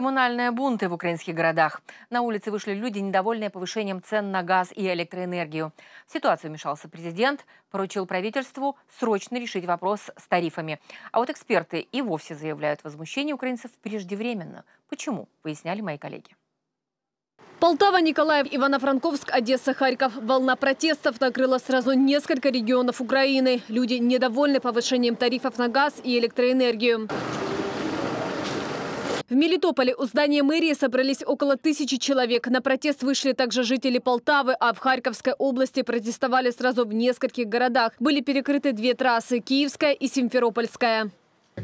Коммунальные бунты в украинских городах. На улице вышли люди, недовольные повышением цен на газ и электроэнергию. В ситуацию вмешался президент, поручил правительству срочно решить вопрос с тарифами. А вот эксперты и вовсе заявляют возмущение украинцев преждевременно. Почему? Выясняли мои коллеги. Полтава, Николаев, Ивано-Франковск, Одесса, Харьков. Волна протестов накрыла сразу несколько регионов Украины. Люди недовольны повышением тарифов на газ и электроэнергию. В Мелитополе у здания мэрии собрались около тысячи человек. На протест вышли также жители Полтавы, а в Харьковской области протестовали сразу в нескольких городах. Были перекрыты две трассы – Киевская и Симферопольская.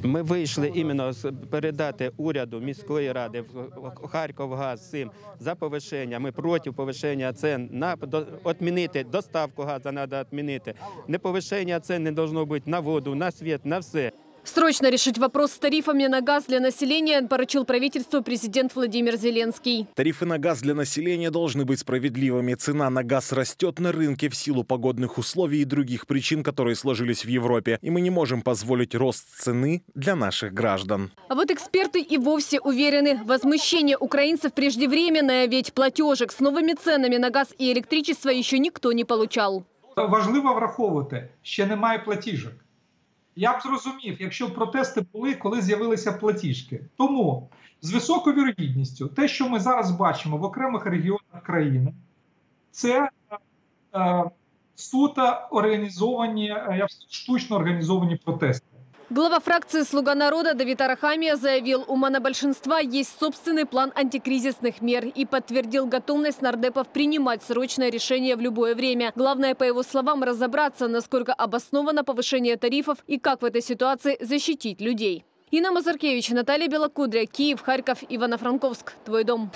Ми вийшли іменно з- передати уряду міської ради в Харківгаз цим за повищення. Ми проти повищення цен. На до- відмінити доставку газу треба відмінити. Не повищення цен не должно бути на воду, на світ, на все. Срочно решить вопрос с тарифами на газ для населения поручил правительству президент Владимир Зеленский. Тарифы на газ для населения должны быть справедливыми. Цена на газ растет на рынке в силу погодных условий и других причин, которые сложились в Европе. И мы не можем позволить рост цены для наших граждан. А вот эксперты и вовсе уверены, возмущение украинцев преждевременное, ведь платежек с новыми ценами на газ и электричество еще никто не получал. Важливо враховувати, ще немає платіжок. Я б зрозумів, якщо протести були, коли з'явилися платіжки. Тому з високою вірогідністю, те, що ми зараз бачимо в окремих регіонах країни, це е, суто організовані, е, я б штучно організовані протести. Глава фракции «Слуга народа» Давид Арахамия заявил, у монобольшинства есть собственный план антикризисных мер и подтвердил готовность нардепов принимать срочное решение в любое время. Главное, по его словам, разобраться, насколько обосновано повышение тарифов и как в этой ситуации защитить людей. Инна Мазаркевич, Наталья Белокудря, Киев, Харьков, Ивано-Франковск. Твой дом.